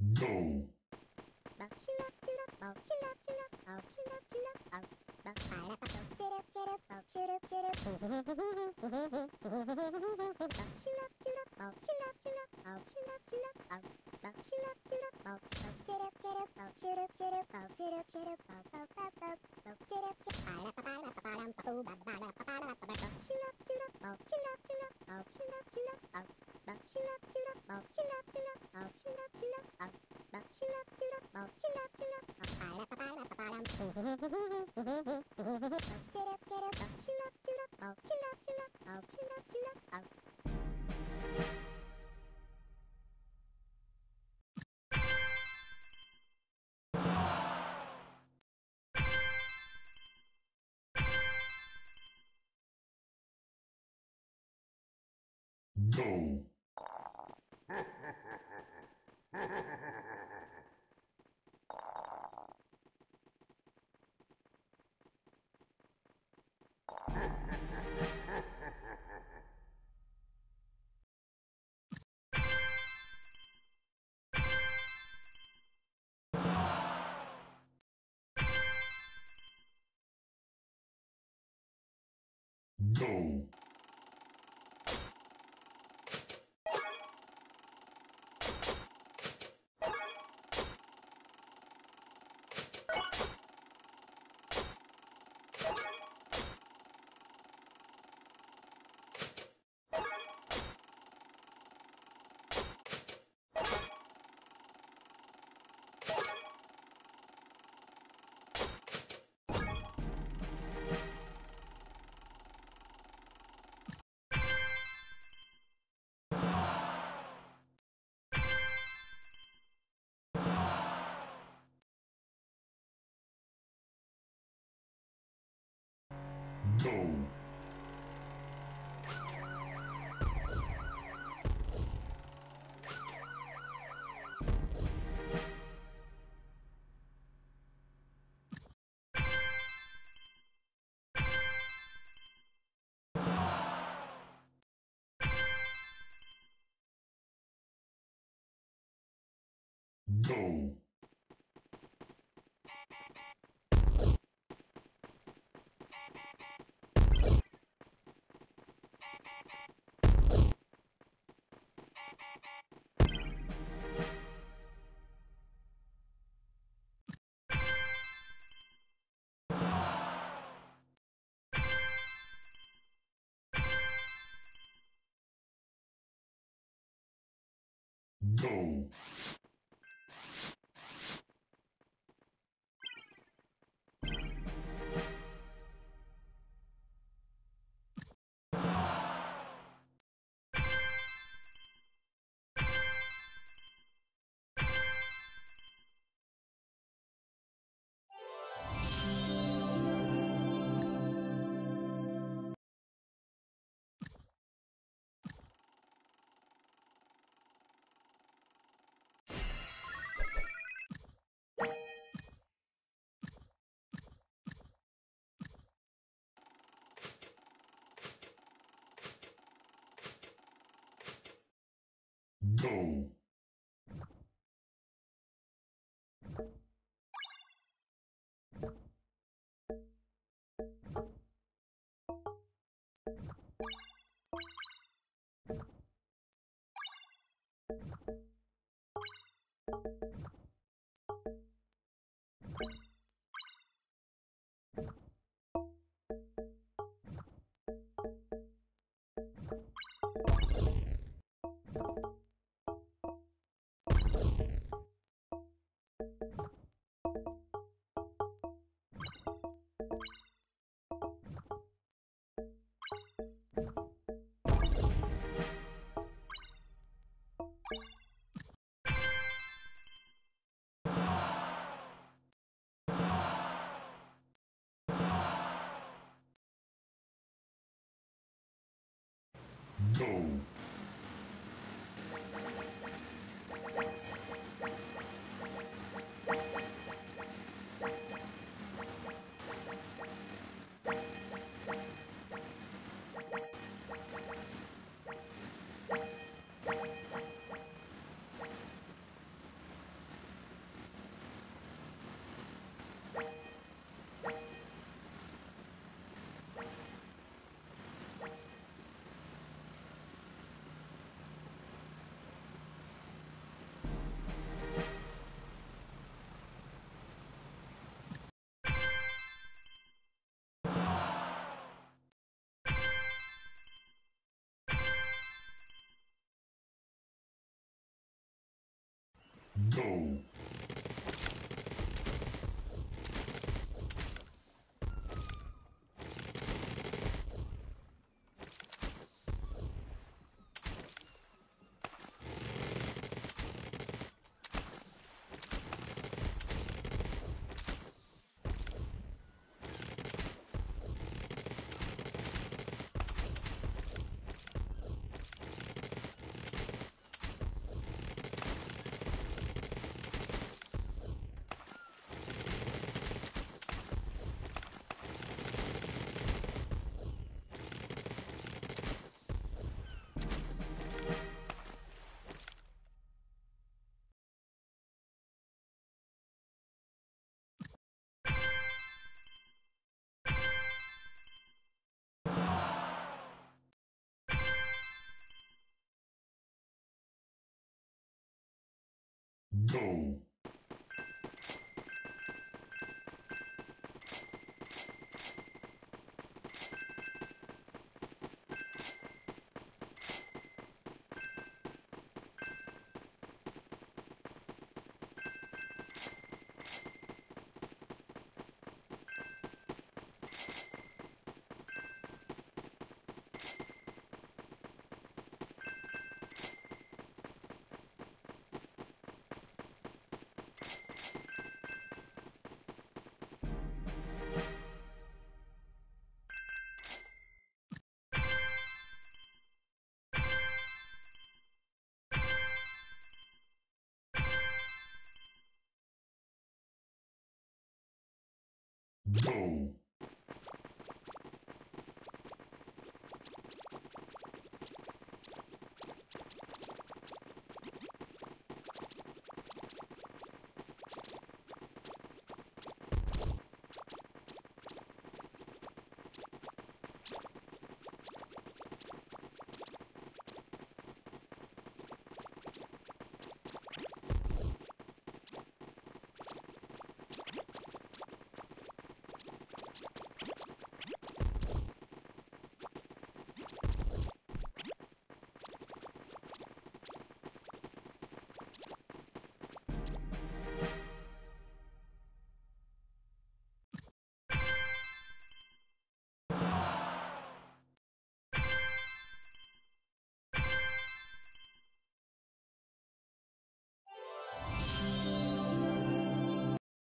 Go! Shut up, shut up, oh, shoot up, shoot up. Oh, shoot up, shoot up, oh, shoot up, shoot up, oh, shoot up, shoot up, oh, oh, shoot up, shoot up, oh, oh, shut up, shut up, oh, shoot up, shoot up, oh, shoot up, shoot up, oh, oh, oh, oh, oh, shut up, shut up, oh, shoot up, shoot up, oh, shoot up, shoot up, oh, shoot up, shoot up, oh, oh, shoot up, shoot up, oh, shoot up, shoot up, oh, shoot up, shoot up, oh, oh, shoot up, shoot up, oh, shoot up, shoot up, oh, シェラシェラシュラシュラオシュラシュラオシュラシュラオ No. Go! Go! No! Go! No. No. No.